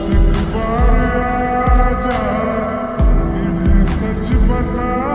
पास एक आ जा। इन्हें सच बता